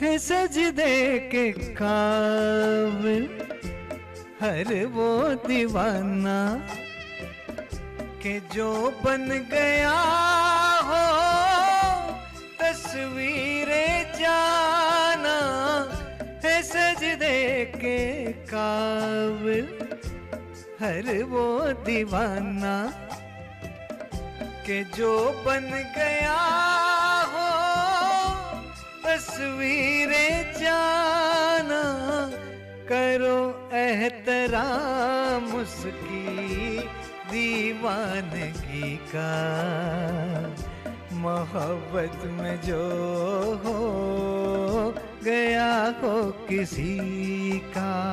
है सजदे के काबिल हर वो दीवाना के जो बन गया हो। तस्वीरें जाना है सजदे के काबिल हर वो दीवाना के जो बन गया तस्वीरें जाना करो एहतराम उसकी दीवानगी का। मोहब्बत में जो हो, गया हो किसी का।